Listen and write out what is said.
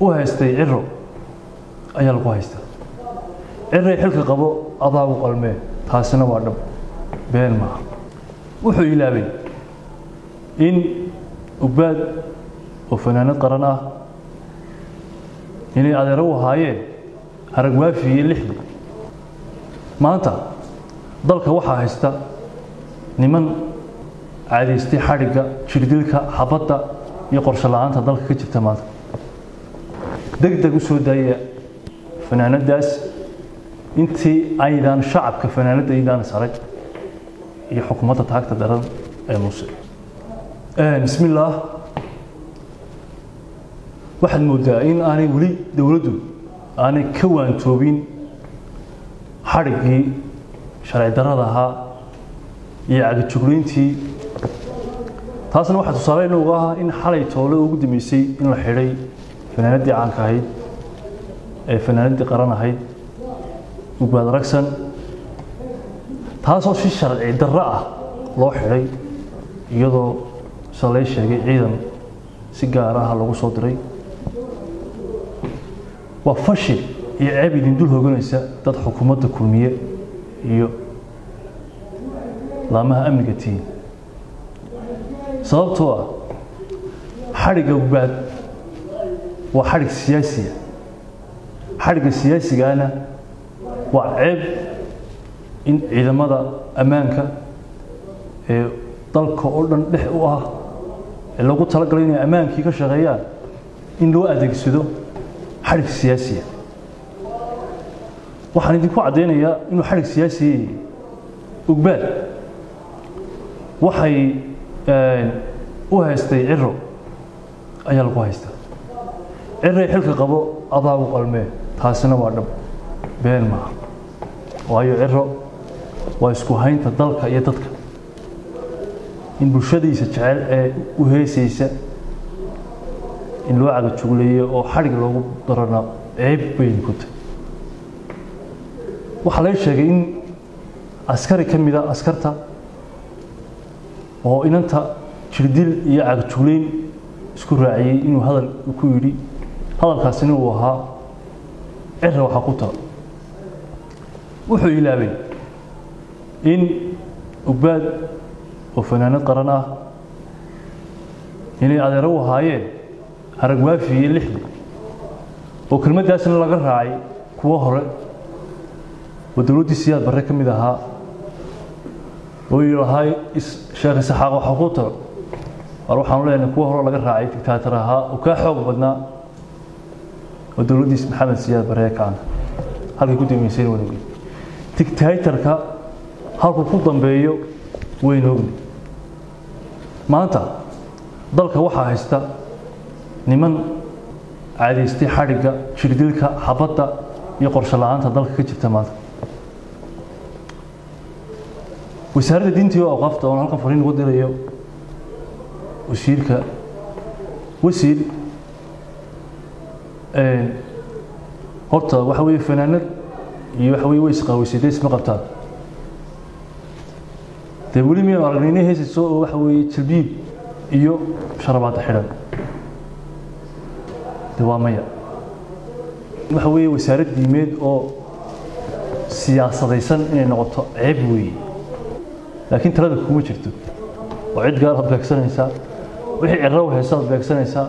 u haystay ciro ayaa lagu haystaa. Ciray xilka qabo adaagu qalmee taasina waa dhab. Been maaha wuxuu ilaabay in ugbaad oo fanaanad qaran ah inay adeero u ahaayeen haragwaafi iyo lixdi maanta dalka waxaa haysta niman caadaystay xadhigga jirdilka xabadda iyo qorsho la'aanta dalka ka jirta maanta deg deg u soo daaya fanaanadaas intii aydaan shacabka fanaanadda aydaan saray iyo xukuumadda taagta daran ee muuse. Bismi illaah waxaad moodaa in aanay weli dowladdu aanay ka waantoobin xadhiggii sharci darrada ahaa iyo cagajuglayntii. Taasna waxaa tusaale inoogu ah in xalay toole ugu dambeysay in la xidhay fanaanaddii caanka ahayd ee fanaanaddii qaran ahayd ugbaad ragsan taasoo si sharci darro ah loo xidhay iyadoo sida sheegay ciidan si gaar ah lagu soo diray. Waa fashil iyo ceeb idin dul hoganaysa dad xukuumadda kulmiye iyo laamaha amniga tihiin. Sababtoo ah xadhigga ugbaad waa xadhig siyaasiya. Xadhigga siyaasigana waa ceeb in ciidamada ammaanka ee dalka oo dhan dhex u ah ee lagu talagalay inay ammaankii ka shaqeeyaan in loo adeegsado xadhig siyaasiya. Waxaan idinku caddaynayaa inuu xadhig siyaasiya ugbaad waxay u haystay ciro ayaa lagu haystaa ciray xilka qabo adaagu qalmee taasina waa dhab. Been maaha waayo ciro waa isku haynta dalka iyo dadka. In bulshadiisa jecel ee u heesaysa in loo cagajugleeyo oo xadhig loogu darana ceeb baynu ku tahy waxaa laga sheegay in askari ka mida askarta oo inanta jirdil iyo cagajugleyn isku raaciyey inuu hadal ku yidhi hadalkaasina uu ahaa cira waxaa ku taal wuxuu ilaabay in ugbaad oo fanaanad qaran ah inay adeero u ahaayeen haragwaafi iyo lixdi oo kelmaddaasna laga raacay kuwo hore. Oo dowladdii siyaad barre ka mid ahaa oo yidhahay sheekh isaxaaq waxaa ku tago war waxaanu leenahay kuwo hore laga raacay dictaatar ahaa oo kaa xoog badnaa oo dowladdiis maxamed siyaad barre kacana halkay ku dambeysayna waan ogey dictaatarka halkuu ku dambeeyo waynu ogni maanta dalka waxaa haysta niman caadaystay xadhigga jirdilka xabadda iyo qorsho la'aanta dalka ka jirta maanta. Wasaaradda diinta iyo awqaafta oon halkan fariin ugu dirayo wasiirka wasiir horta waxa weeye fanaanad iyo waxa weye way isqaaweysay dee isma qabtaan. Dee weli miyanu aragnay inay heesayso oo waxa weeye jalbiib iyo sharabaadda xidhan? Dee waa maya. Waxa weeye wasaarad diimeed oo siyaasadaysan inay noqoto ceeb weeye. Laakiin talada kuma jirto. Oo cid gaar aad beegsanaysaa. Wixii cirro haysaad beegsanaysaa